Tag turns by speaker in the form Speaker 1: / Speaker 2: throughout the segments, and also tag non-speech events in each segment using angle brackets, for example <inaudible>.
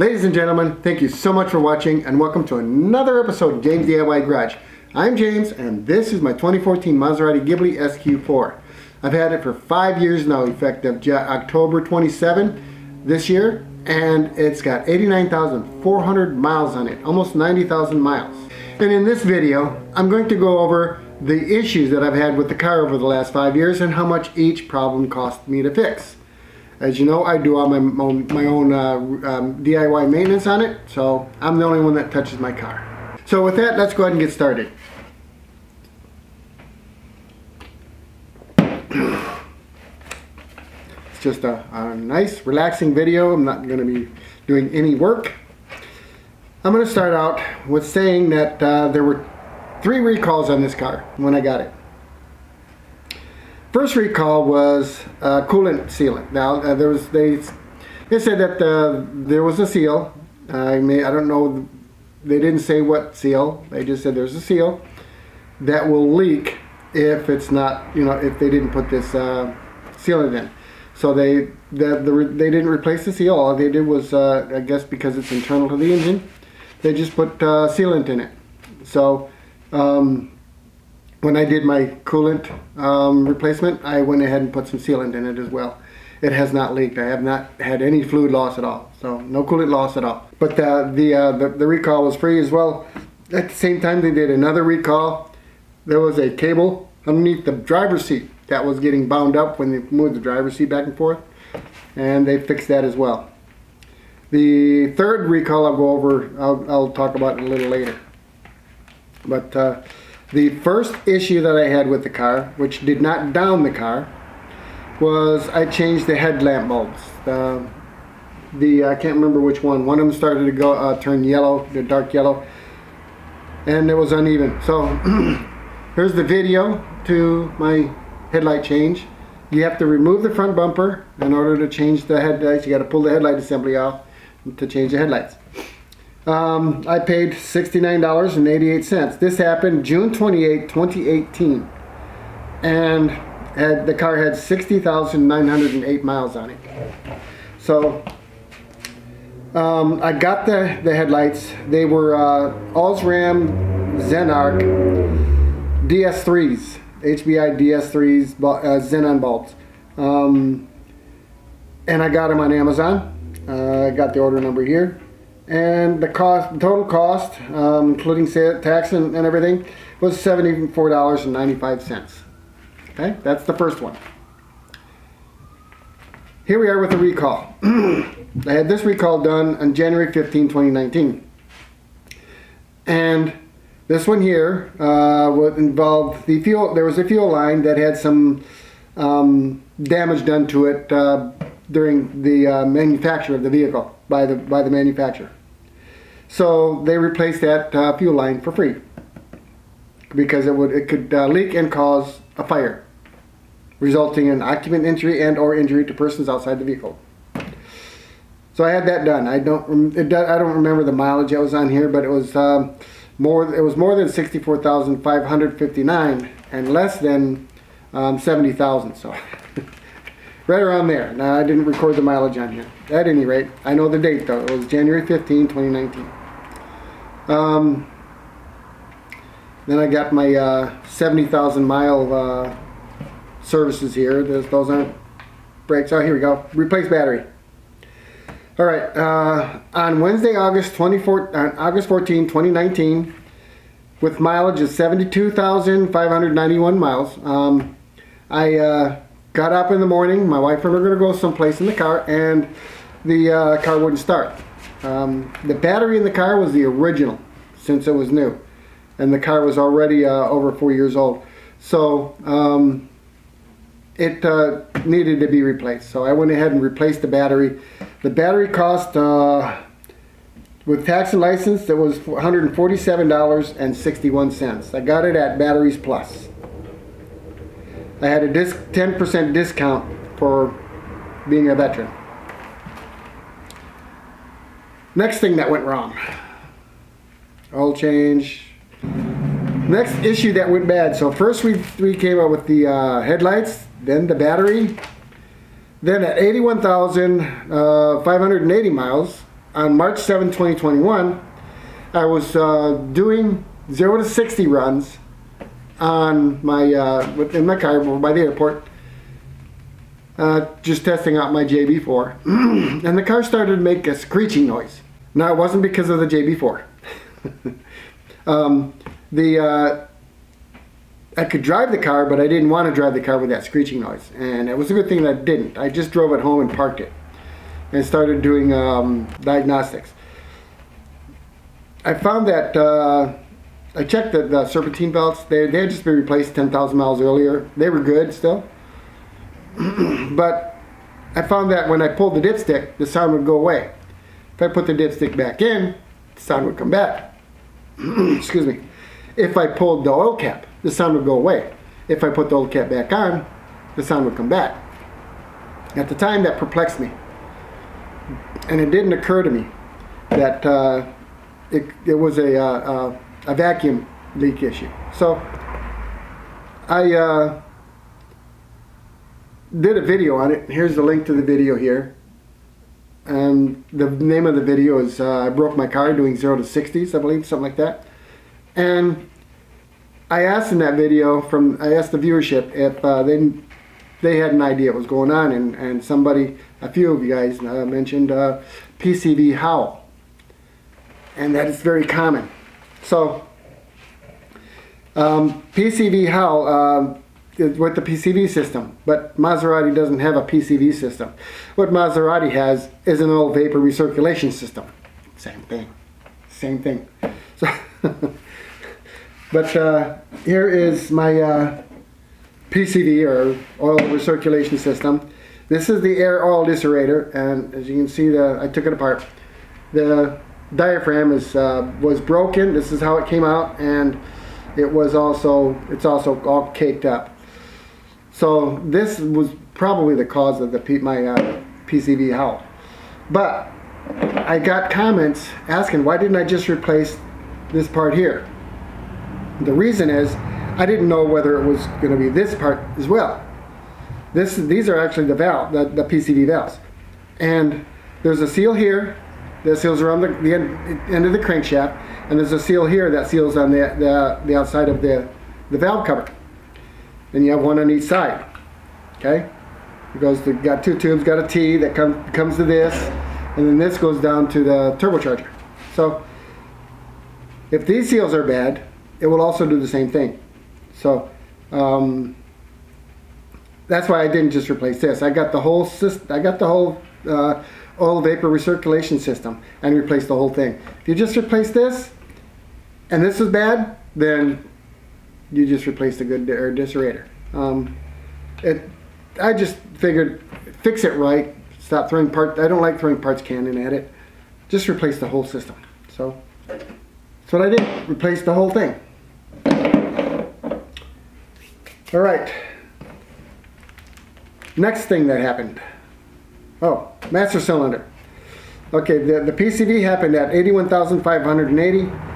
Speaker 1: Ladies and gentlemen, thank you so much for watching and welcome to another episode of James DIY Garage. I'm James and this is my 2014 Maserati Ghibli SQ4. I've had it for five years now, effective October 27 this year, and it's got 89,400 miles on it, almost 90,000 miles. And in this video, I'm going to go over the issues that I've had with the car over the last five years and how much each problem cost me to fix. As you know, I do all my own, my own uh, um, DIY maintenance on it, so I'm the only one that touches my car. So with that, let's go ahead and get started. It's just a, a nice, relaxing video. I'm not going to be doing any work. I'm going to start out with saying that uh, there were three recalls on this car when I got it. First recall was uh, coolant sealant. Now uh, there was they they said that uh, there was a seal. I may I don't know. They didn't say what seal. They just said there's a seal that will leak if it's not you know if they didn't put this uh, sealant in. So they the, the they didn't replace the seal. All they did was uh, I guess because it's internal to the engine, they just put uh, sealant in it. So. Um, when I did my coolant um, replacement, I went ahead and put some sealant in it as well. It has not leaked. I have not had any fluid loss at all. So no coolant loss at all. But the, the, uh, the, the recall was free as well. At the same time, they did another recall. There was a cable underneath the driver's seat that was getting bound up when they moved the driver's seat back and forth. And they fixed that as well. The third recall I'll go over, I'll, I'll talk about a little later. But uh, the first issue that I had with the car, which did not down the car, was I changed the headlamp bulbs. The, the I can't remember which one. One of them started to go uh, turn yellow, the dark yellow, and it was uneven. So <clears throat> here's the video to my headlight change. You have to remove the front bumper in order to change the headlights. You got to pull the headlight assembly off to change the headlights. Um, I paid $69.88. This happened June 28, 2018. And had, the car had 60,908 miles on it. So um, I got the, the headlights. They were uh, Osram Xenarc DS3s, HID DS3s, uh, xenon bulbs. Um, and I got them on Amazon. Uh, I got the order number here and the cost, total cost, um, including tax and, and everything, was $74.95. Okay, that's the first one. Here we are with the recall. <clears throat> I had this recall done on January 15, 2019. And this one here uh, would involve the fuel, there was a fuel line that had some um, damage done to it uh, during the uh, manufacture of the vehicle by the, by the manufacturer. So they replaced that uh, fuel line for free because it would it could uh, leak and cause a fire, resulting in occupant injury and or injury to persons outside the vehicle. So I had that done. I don't it, I don't remember the mileage that was on here, but it was um, more it was more than sixty four thousand five hundred fifty nine and less than um, seventy thousand. So. <laughs> right around there. Now I didn't record the mileage on here. At any rate, I know the date though. It was January 15, 2019. Um, then I got my uh, 70,000 mile uh, services here. Those, those aren't brakes. Oh, here we go. Replace battery. All right. Uh, on Wednesday, August 24, uh, August 14, 2019, with mileage of 72,591 miles, um, I uh, got up in the morning. My wife and I were going to go someplace in the car, and the uh, car wouldn't start. Um, the battery in the car was the original since it was new. And the car was already uh, over four years old. So um, it uh, needed to be replaced. So I went ahead and replaced the battery. The battery cost, uh, with tax and license, it was $147.61. I got it at Batteries Plus. I had a 10% discount for being a veteran. Next thing that went wrong. Oil change. Next issue that went bad. So first we, we came up with the uh, headlights, then the battery. Then at 81,580 uh, miles, on March 7, 2021, I was uh, doing 0 to 60 runs on my uh, in my car by the airport, uh, just testing out my JB4, <clears throat> and the car started to make a screeching noise. Now it wasn't because of the JB4. <laughs> um, the uh, I could drive the car, but I didn't want to drive the car with that screeching noise, and it was a good thing that I didn't. I just drove it home and parked it, and started doing um, diagnostics. I found that uh, I checked the, the, serpentine belts. They, they had just been replaced 10,000 miles earlier. They were good still. <clears throat> but I found that when I pulled the dipstick, the sound would go away. If I put the dipstick back in, the sound would come back. <clears throat> Excuse me. If I pulled the oil cap, the sound would go away. If I put the oil cap back on, the sound would come back. At the time, that perplexed me. And it didn't occur to me that uh, it, it was a, uh, uh, a vacuum leak issue. So I uh, did a video on it. Here's the link to the video here. And the name of the video is uh, I broke my car doing 0 to 60s, I believe, something like that. And I asked in that video from I asked the viewership if uh, they they had an idea what was going on, and and somebody, a few of you guys uh, mentioned uh, PCV howl and that is very common. So, um, PCV howl uh, with the PCV system, but Maserati doesn't have a PCV system. What Maserati has is an oil vapor recirculation system. Same thing, same thing. So, <laughs> but uh, here is my uh, PCV or oil recirculation system. This is the air oil disserator, and as you can see, the I took it apart. The diaphragm is uh, was broken. This is how it came out, and it was also it's also all caked up. So this was probably the cause of the my uh, PCV howl. But I got comments asking why didn't I just replace this part here? The reason is I didn't know whether it was going to be this part as well. This these are actually the valve, the, the PCV valves, and there's a seal here that seals around the, the end, end, of the crankshaft, and there's a seal here that seals on the, the, the outside of the, the valve cover. Then you have one on each side. Okay? It goes to, got two tubes, got a T that come, comes to this, and then this goes down to the turbocharger. So, if these seals are bad, it will also do the same thing. So, um, that's why I didn't just replace this. I got the whole system, I got the whole uh, oil vapor recirculation system and replace the whole thing. If you just replace this and this is bad, then you just replace the good air disserator. Um, it, I just figured fix it right. Stop throwing parts. I don't like throwing parts cannon at it. Just replace the whole system. So that's what I did. Replace the whole thing. All right. Next thing that happened. Oh, master cylinder. Okay, the, the PCV happened at 81,580.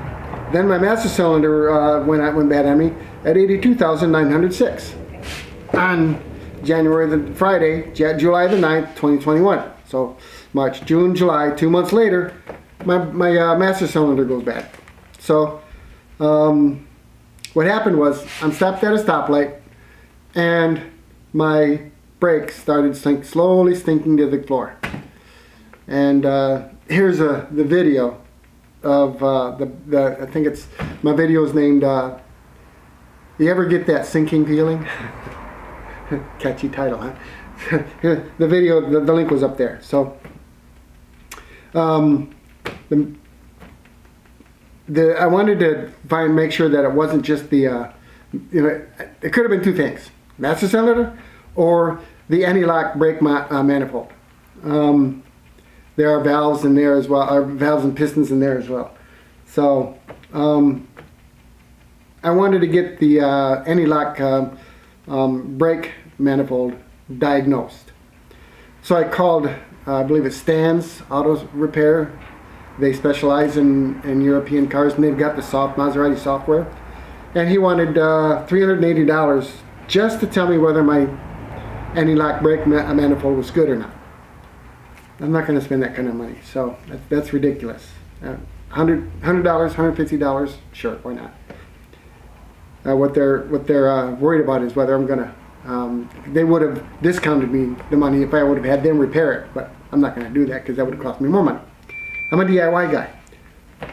Speaker 1: Then my master cylinder uh, went, went bad on me at 82,906 on January the Friday, July the 9th, 2021. So March, June, July, two months later, my, my uh, master cylinder goes bad. So um, what happened was I'm stopped at a stoplight and my brakes started sink, slowly sinking to the floor. And uh, here's a, the video of uh, the, the, I think it's, my video is named, uh, you ever get that sinking feeling? <laughs> Catchy title, huh? <laughs> the video, the, the, link was up there. So, um, the, the, I wanted to find, make sure that it wasn't just the, uh, you know, it could have been two things. Master cylinder or the anti-lock brake ma uh, manifold. Um, there are valves in there as well, or valves and pistons in there as well. So um, I wanted to get the uh, anti-lock uh, um, brake manifold diagnosed. So I called, uh, I believe it's Stan's Auto Repair. They specialize in, in European cars and they've got the soft Maserati software. And he wanted uh, $380 just to tell me whether my anti-lock brake manifold was good or not. I'm not going to spend that kind of money. So that, that's ridiculous. Uh, $100, $100, $150, sure, why not? Uh, what they're what they're uh, worried about is whether I'm gonna. Um, they would have discounted me the money if I would have had them repair it, but I'm not gonna do that because that would have cost me more money. I'm a DIY guy,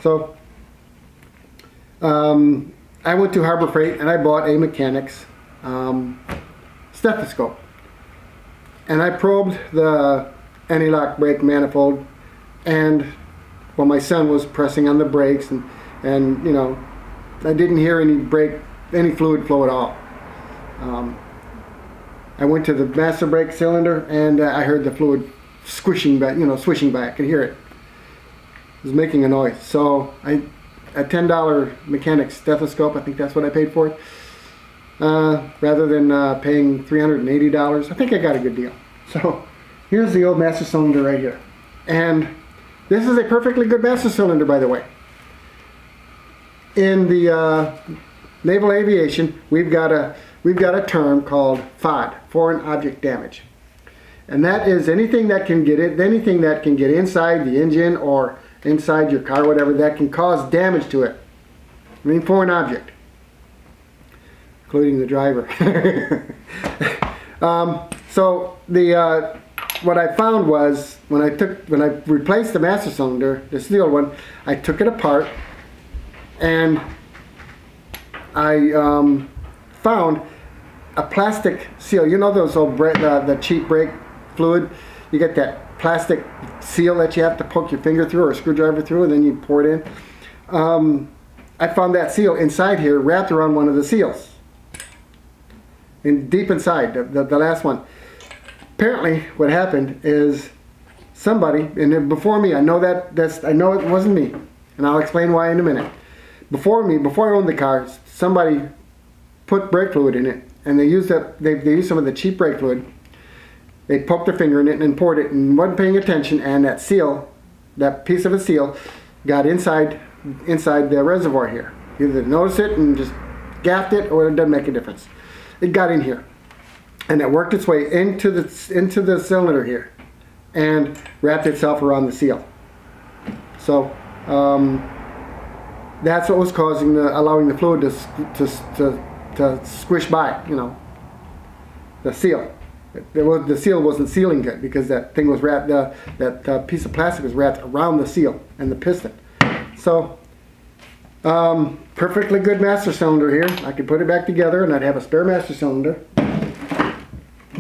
Speaker 1: so um, I went to Harbor Freight and I bought a mechanics um, stethoscope, and I probed the anti-lock brake manifold, and while my son was pressing on the brakes and and you know I didn't hear any brake any fluid flow at all. Um, I went to the master brake cylinder and uh, I heard the fluid squishing back, you know, swishing back. I could hear it. It was making a noise. So I, a $10 mechanic stethoscope, I think that's what I paid for it. Uh, rather than uh, paying $380, I think I got a good deal. <laughs> So here's the old master cylinder right here. And this is a perfectly good master cylinder, by the way. In the uh, naval aviation, we've got a we've got a term called FOD, foreign object damage. And that is anything that can get it, anything that can get inside the engine or inside your car, whatever, that can cause damage to it. I mean foreign object. Including the driver. <laughs> um, so the uh, what I found was when I took when I replaced the master cylinder, this the steel one, I took it apart and I um, found a plastic seal. You know those old brake, uh, the cheap brake fluid? You get that plastic seal that you have to poke your finger through or a screwdriver through and then you pour it in. Um, I found that seal inside here wrapped around one of the seals. and deep inside, the, the, the last one. Apparently what happened is somebody, and before me, I know that that's, I know it wasn't me, and I'll explain why in a minute. Before me, before I owned the car, somebody put brake fluid in it, and they used that. They, they used some of the cheap brake fluid. They poked their finger in it and poured it, and wasn't paying attention. And that seal, that piece of a seal, got inside inside the reservoir here. Either notice it and just gaffed it, or it doesn't make a difference. It got in here, and it worked its way into the into the cylinder here, and wrapped itself around the seal. So. Um, that's what was causing the allowing the fluid to to to, to squish by. You know, the seal. Was, the seal wasn't sealing good because that thing was wrapped. Uh, that uh, piece of plastic was wrapped around the seal and the piston. So, um, perfectly good master cylinder here. I could put it back together and I'd have a spare master cylinder.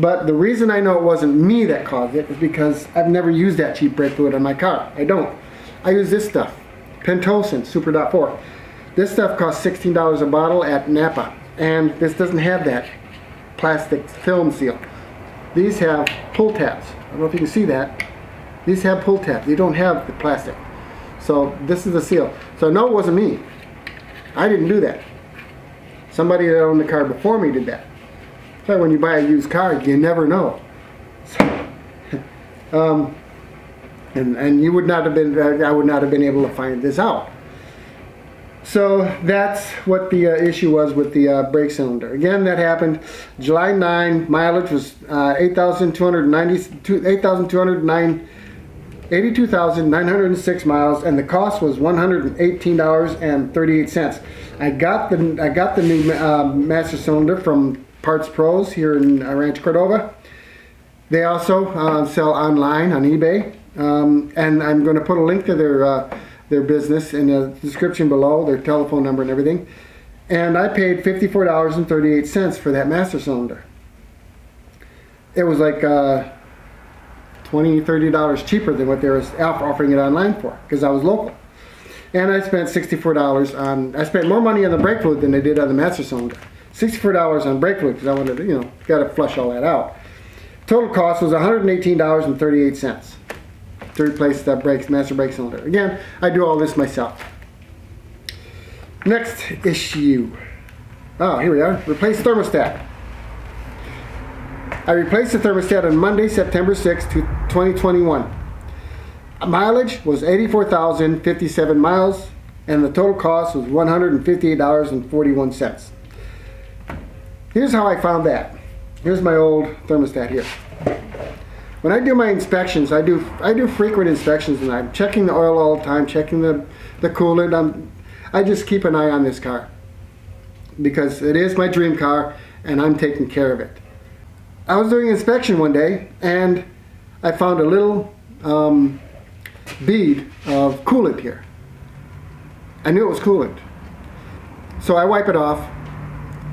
Speaker 1: But the reason I know it wasn't me that caused it is because I've never used that cheap brake fluid on my car. I don't. I use this stuff. Pentosin Super Dot 4. This stuff costs $16 a bottle at Napa, and this doesn't have that plastic film seal. These have pull tabs. I don't know if you can see that. These have pull tabs. They don't have the plastic. So this is the seal. So no, it wasn't me. I didn't do that. Somebody that owned the car before me did that. So when you buy a used car, you never know. <laughs> Um, and, and you would not have been, I would not have been able to find this out. So that's what the uh, issue was with the uh, brake cylinder. Again, that happened July 9, mileage was uh, 8,290, 8,209, 82,906 miles, and the cost was $118.38. I got the I got the new uh, master cylinder from Parts Pros here in uh, Rancho Cordova. They also uh, sell online on eBay. Um, and I'm going to put a link to their uh, their business in the description below, their telephone number and everything. And I paid $54.38 for that master cylinder. It was like uh, $20, $30 cheaper than what they were offering it online for because I was local. And I spent $64 on, I spent more money on the brake fluid than I did on the master cylinder. $64 on brake fluid because I wanted to, you know, got to flush all that out. Total cost was $118.38 to replace that brakes, master brake cylinder. Again, I do all this myself. Next issue. Oh, here we are. Replace thermostat. I replaced the thermostat on Monday, September 6, 2021. Mileage was 84,057 miles, and the total cost was $158.41. Here's how I found that. Here's my old thermostat here. when I do my inspections, I do I do frequent inspections, and I'm checking the oil all the time, checking the the coolant. I'm I just keep an eye on this car because it is my dream car, and I'm taking care of it. I was doing inspection one day, and I found a little um, bead of coolant here. I knew it was coolant, so I wipe it off,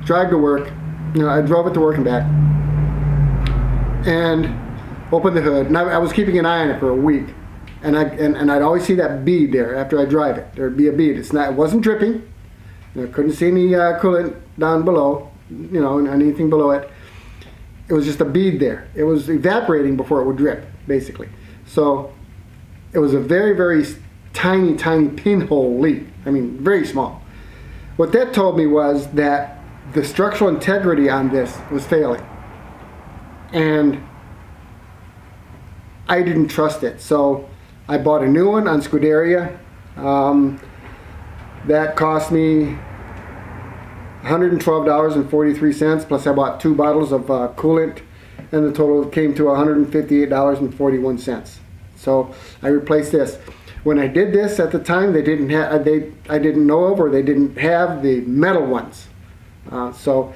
Speaker 1: drive to work. You know, I drove it to work and back, and opened the hood, and I, I, was keeping an eye on it for a week, and I and, and I'd always see that bead there after I drive it. There'd be a bead. It's not. It wasn't dripping. I couldn't see any uh, coolant down below, you know, anything below it. It was just a bead there. It was evaporating before it would drip, basically. So it was a very, very tiny, tiny pinhole leak. I mean, very small. What that told me was that the structural integrity on this was failing. And I didn't trust it. So I bought a new one on Scuderia. Um, that cost me $112.43 plus I bought two bottles of uh, coolant and the total came to $158.41. So I replaced this. When I did this at the time, they didn't have they I didn't know of or they didn't have the metal ones. Uh, so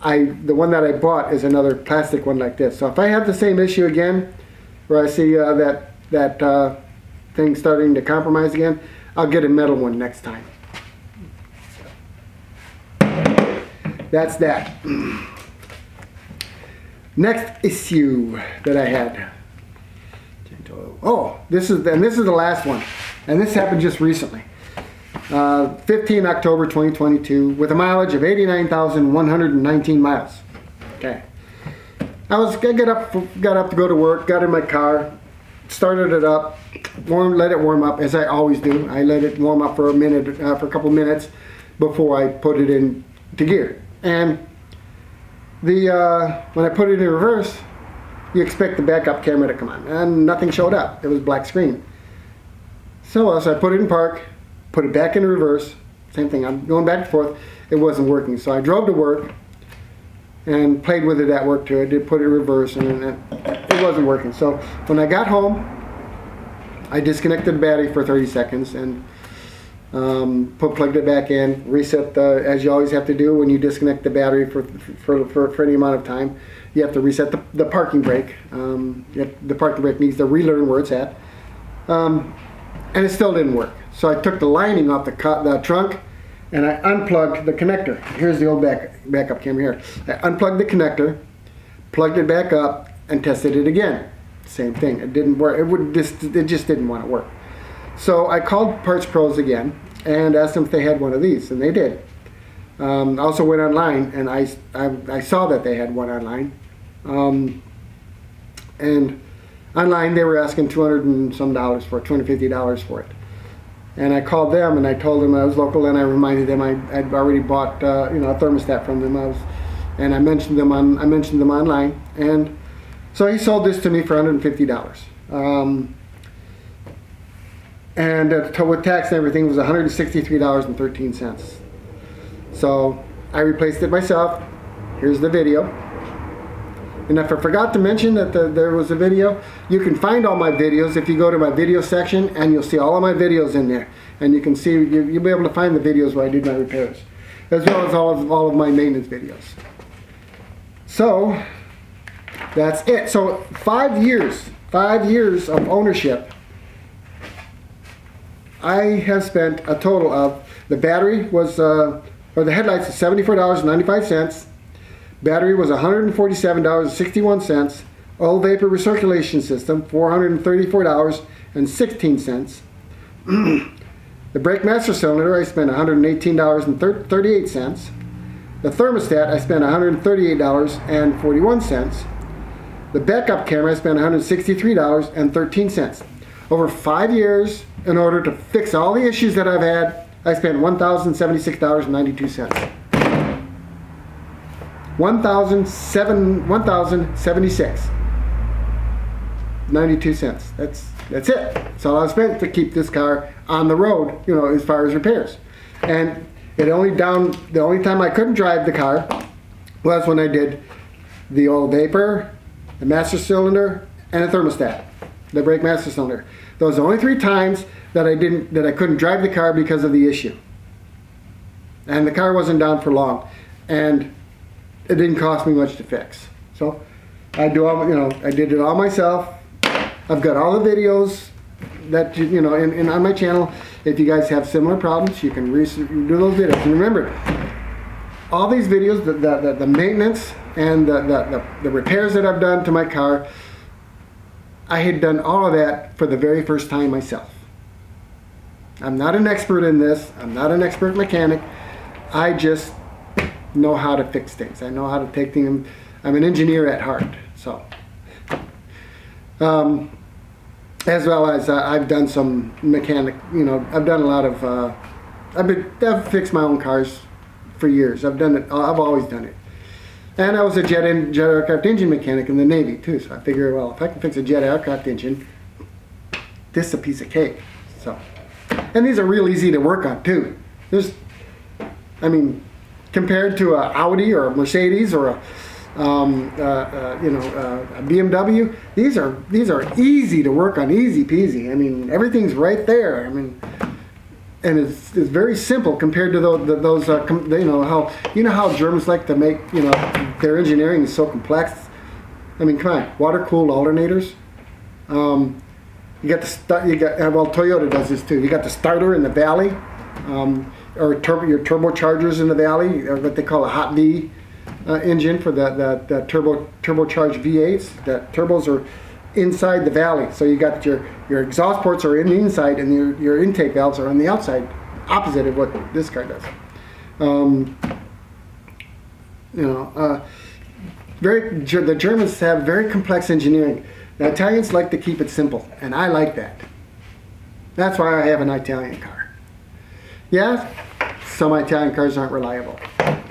Speaker 1: I the one that I bought is another plastic one like this. So if I have the same issue again, where I see uh, that that uh, thing starting to compromise again, I'll get a metal one next time. That's that. Next issue that I had. Oh, this is and this is the last one, and this happened just recently. Uh, 15 October 2022 with a mileage of 89,119 miles. Okay. I was I got up got up to go to work, got in my car, started it up, warm let it warm up as I always do. I let it warm up for a minute uh, for a couple minutes before I put it in to gear. And the uh, when I put it in reverse, you expect the backup camera to come on, and nothing showed up. It was black screen. So as I put it in park, put it back in reverse. Same thing. I'm going back and forth. It wasn't working. So I drove to work and played with it at work too. I did put it in reverse and it, it wasn't working. So when I got home, I disconnected the battery for 30 seconds and um, put plugged it back in, reset the, as you always have to do when you disconnect the battery for, for, for, for any amount of time. You have to reset the, the parking brake. Um, have, the parking brake needs to relearn where it's at. Um, and it still didn't work. So I took the lining off the, the trunk and I unplugged the connector. Here's the old back, backup camera here. I unplugged the connector, plugged it back up, and tested it again. Same thing. It didn't work. It would just it just didn't want to work. So I called Parts Pros again and asked them if they had one of these, and they did. Um, I also went online and I, I, I, saw that they had one online. Um, and online they were asking 200 and some dollars for it, $250 for it. And I called them and I told them I was local and I reminded them I had already bought uh, you know a thermostat from them. I was, and I mentioned them on I mentioned them online and so he sold this to me for $150. Um, and uh, with tax and everything was $163.13. So I replaced it myself. Here's the video. And if I forgot to mention that the, there was a video, you can find all my videos if you go to my video section and you'll see all of my videos in there. And you can see, you, will be able to find the videos where I did my repairs, as well as all of, all of my maintenance videos. So, that's it. So, five years, five years of ownership, I have spent a total of, the battery was, uh, or the headlights, $74.95. Battery was $147.61. Oil vapor recirculation system, $434.16. <clears throat> the brake master cylinder, I spent $118.38. The thermostat, I spent $138.41. The backup camera, I spent $163.13. Over five years, in order to fix all the issues that I've had, I spent $1,076.92. 1,007, 1,076. 92 cents. That's that's it. That's all I spent to keep this car on the road, you know, as far as repairs. And it only down the only time I couldn't drive the car was when I did the oil vapor, the master cylinder, and a thermostat, the brake master cylinder. Those are the only three times that I didn't that I couldn't drive the car because of the issue. And the car wasn't down for long, and it didn't cost me much to fix. So I do all you know I did it all myself. I've got all the videos that you know and, and on my channel. If you guys have similar problems, you can do those videos. And remember, all these videos, the, the, the, maintenance and the, the, the repairs that I've done to my car, I had done all of that for the very first time myself. I'm not an expert in this. I'm not an expert mechanic. I just know how to fix things. I know how to take things. I'm an engineer at heart. So, um, as well as uh, I've done some mechanic. You know, I've done a lot of. Uh, I've been I've fixed my own cars for years. I've done it. I've always done it. And I was a jet, in, jet aircraft engine mechanic in the Navy too. So I figured, well, if I can fix a jet aircraft engine, this is a piece of cake. So, and these are real easy to work on too. There's, I mean, compared to a Audi or a Mercedes or a um, uh, uh, you know, uh, a BMW. These are these are easy to work on, easy peasy. I mean, everything's right there. I mean, and it's, it's very simple compared to those, those uh, you know how you know how Germans like to make you know their engineering is so complex. I mean, come on, water cooled alternators. Um, you got the. You got well, Toyota does this too. You got the starter in the valley, um, or your turbochargers in the valley, or what they call a hot V uh, engine for the, the, the turbo turbocharged V8s. That turbos are inside the valley, so you got your your exhaust ports are in the inside, and your your intake valves are on the outside, opposite of what this car does. Um, you know, uh, very the Germans have very complex engineering. The Italians like to keep it simple, and I like that. That's why I have an Italian car. Yeah, some Italian cars aren't reliable.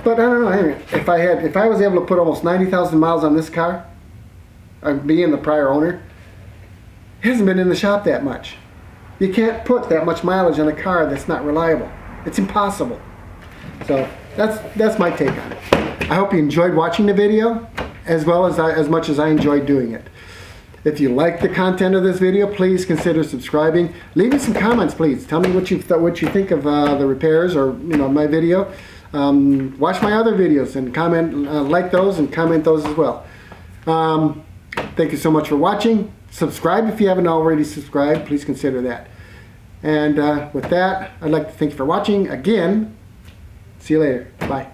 Speaker 1: But I don't know. If I had, if I was able to put almost ninety thousand miles on this car, being the prior owner, it hasn't been in the shop that much. You can't put that much mileage on a car that's not reliable. It's impossible. So that's that's my take on it. I hope you enjoyed watching the video, as well as I, as much as I enjoyed doing it. If you like the content of this video, please consider subscribing. Leave me some comments, please. Tell me what you what you think of uh, the repairs or you know my video. Um, watch my other videos and comment, uh, like those and comment those as well. Um, thank you so much for watching. Subscribe if you haven't already subscribed. Please consider that. And uh, with that, I'd like to thank you for watching again. See you later. Bye.